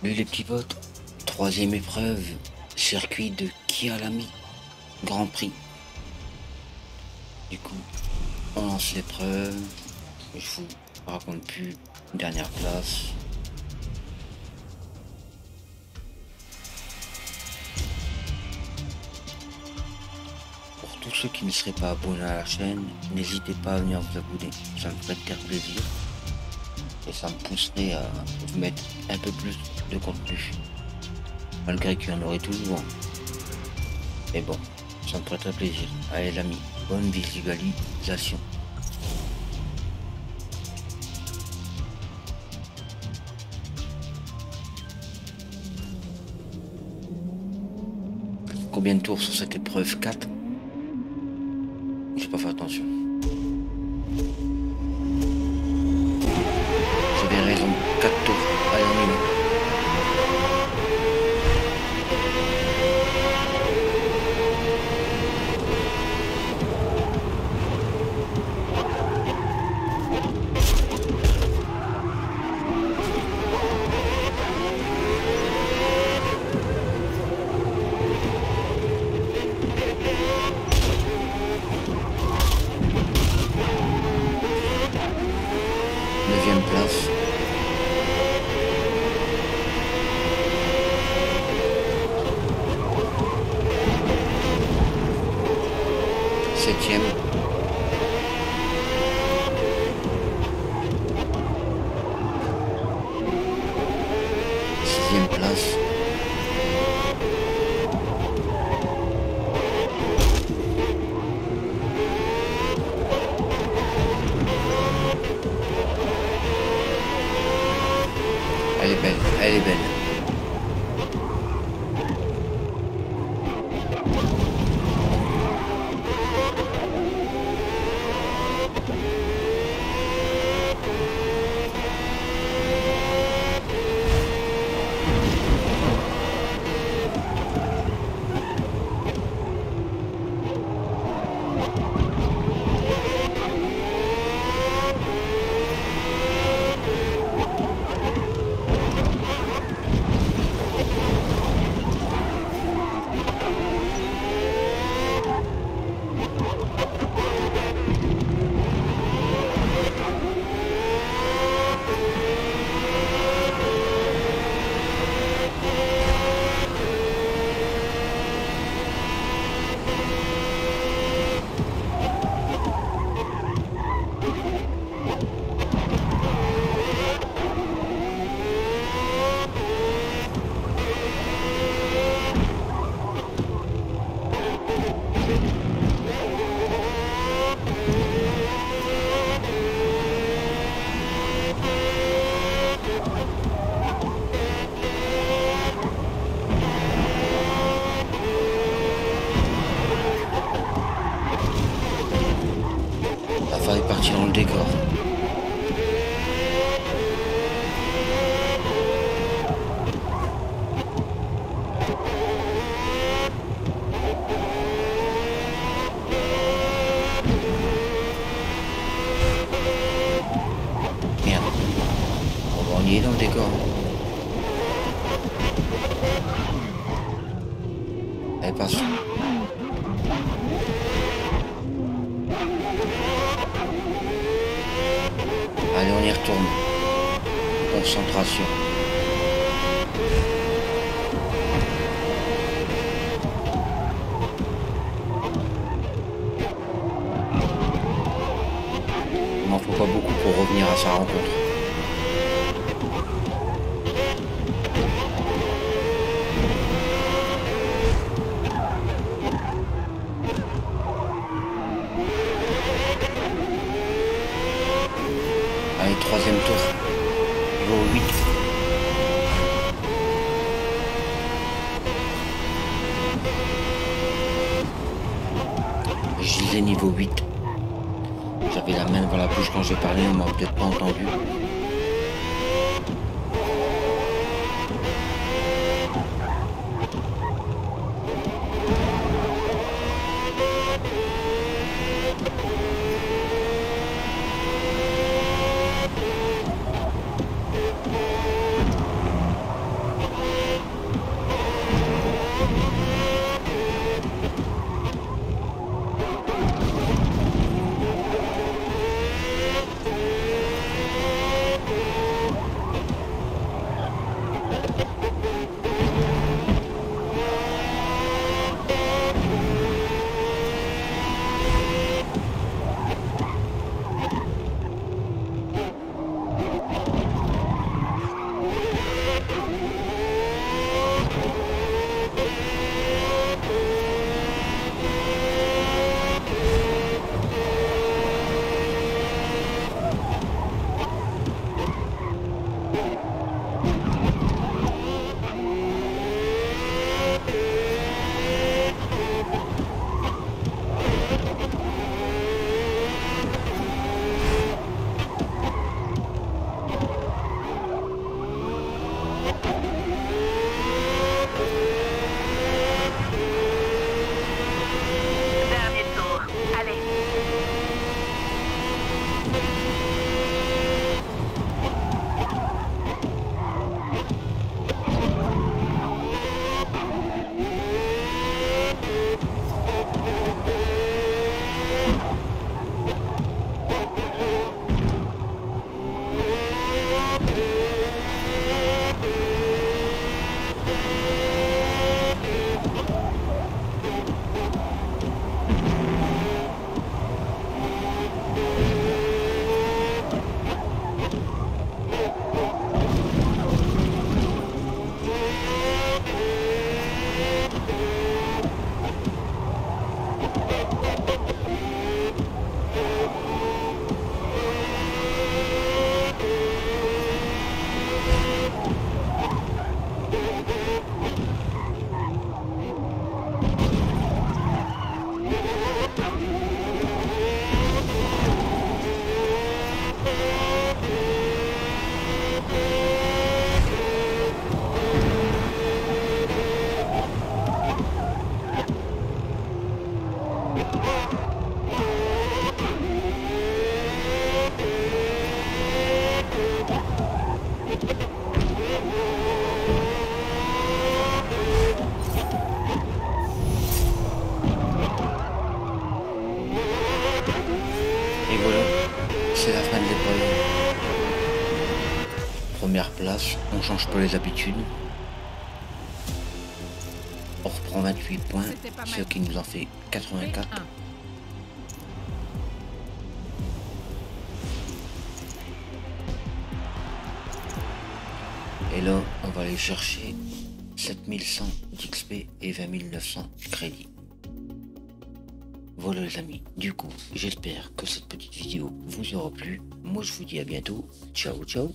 Salut les petits potes. Troisième épreuve, circuit de Kialami, Grand Prix. Du coup, on lance l'épreuve. Je vous raconte plus. Dernière place. Pour tous ceux qui ne seraient pas abonnés à la chaîne, n'hésitez pas à venir vous abonner. Ça me ferait très plaisir. Et ça me pousserait à vous mettre un peu plus de contenu. Malgré qu'il y en aurait toujours. Mais bon, ça me ferait très plaisir. Allez l'ami, bonne visualisation. Combien de tours sur cette épreuve 4 J'ai pas fait attention. The gym. Partie dans le décor. Merde. On y est dans le décor. Elle passe. Allez, on y Concentration. Il m'en faut pas beaucoup pour revenir à sa rencontre. Troisième tour. Niveau 8. Je disais niveau 8. J'avais la main devant la bouche quand j'ai parlé, on m'a peut-être pas entendu. Et Pas les habitudes. On reprend 28 points, ce qui nous en fait 84. P1. Et là, on va aller chercher 7100 d'XP et 20 900 crédits. Voilà les amis, du coup, j'espère que cette petite vidéo vous aura plu. Moi je vous dis à bientôt. Ciao ciao